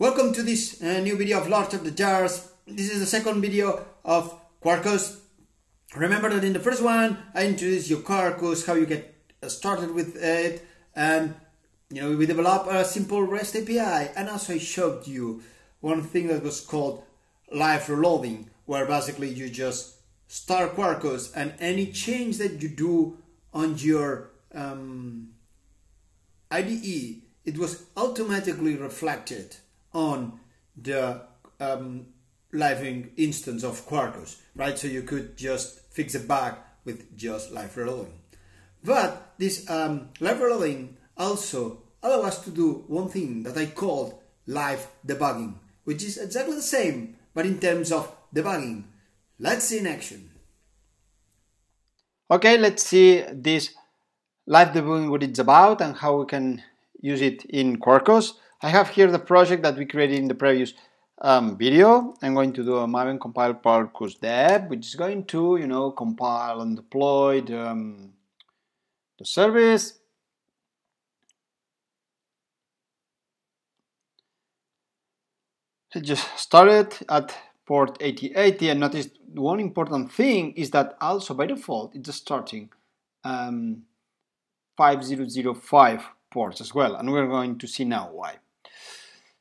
Welcome to this uh, new video of Lord of the Jars. This is the second video of Quarkus. Remember that in the first one I introduced you Quarkus, how you get started with it, and you know we develop a simple REST API, and also I showed you one thing that was called live reloading, where basically you just start Quarkus and any change that you do on your um, IDE, it was automatically reflected on the um, living instance of Quarkus, right? So you could just fix a bug with just live reloading. But this um, live reloading also allow us to do one thing that I called live debugging, which is exactly the same, but in terms of debugging. Let's see in action. Okay, let's see this live debugging, what it's about and how we can use it in Quarkus. I have here the project that we created in the previous um, video. I'm going to do a maven compile Quarkus dev, which is going to, you know, compile and deploy the, um, the service. It just started at port 8080 and notice one important thing is that also by default it's starting um, 5005 ports as well and we're going to see now why.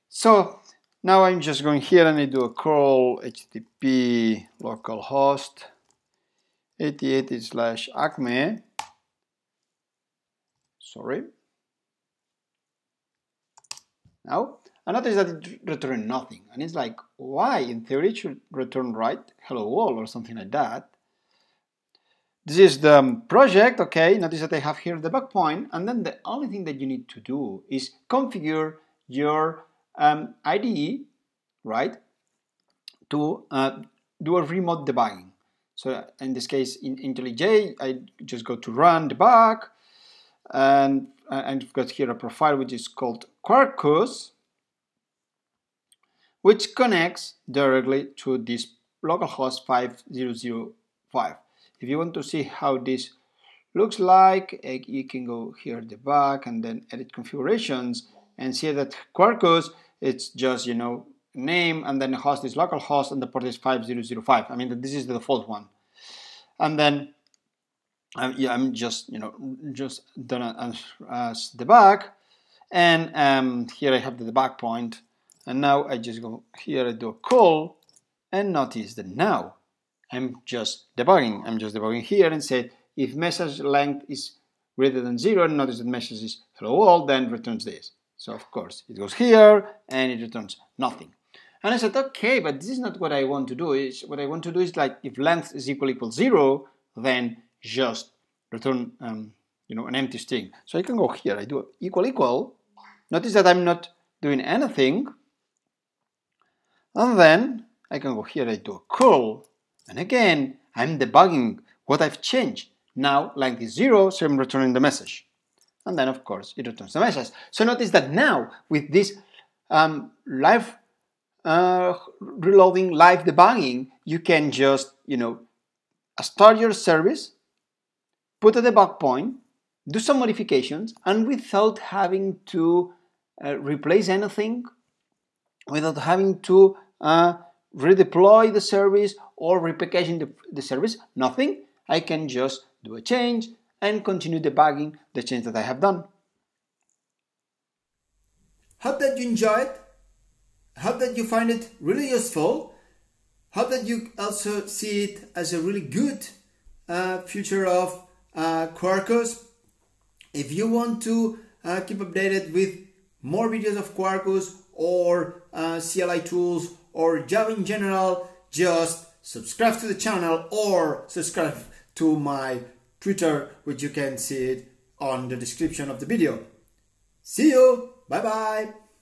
So now I'm just going here and I do a curl http localhost 8080 slash acme. Sorry. Now I notice that it returned nothing and it's like why? In theory it should return right hello world or something like that this is the project okay notice that I have here the debug point and then the only thing that you need to do is configure your um, IDE, right, to uh, do a remote debugging. So in this case, in IntelliJ, I just go to run debug, and I've got here a profile which is called Quarkus, which connects directly to this localhost 5005. If you want to see how this looks like, eh, you can go here at the back and then edit configurations and see that Quarkus it's just you know name and then host is localhost and the port is 5005 I mean this is the default one. And then um, yeah I'm just you know just done as, as debug and um, here I have the debug point. And now I just go here I do a call and notice that now I'm just debugging I'm just debugging here and said if message length is greater than zero notice that message is hello world then returns this so of course it goes here and it returns nothing. And I said, okay, but this is not what I want to do. Is what I want to do is like if length is equal equal zero, then just return um, you know an empty string. So I can go here. I do equal equal. Notice that I'm not doing anything. And then I can go here. I do a curl, and again I'm debugging what I've changed. Now length is zero, so I'm returning the message and then of course it returns the message. So notice that now with this um, live uh, reloading, live debugging, you can just, you know, start your service, put a debug point, do some modifications, and without having to uh, replace anything, without having to uh, redeploy the service or repackaging the, the service, nothing, I can just do a change, and continue debugging the change that I have done. Hope that you enjoy it. Hope that you find it really useful. Hope that you also see it as a really good uh, future of uh, Quarkus. If you want to uh, keep updated with more videos of Quarkus or uh, CLI tools or Java in general, just subscribe to the channel or subscribe to my Twitter, which you can see it on the description of the video. See you. Bye bye.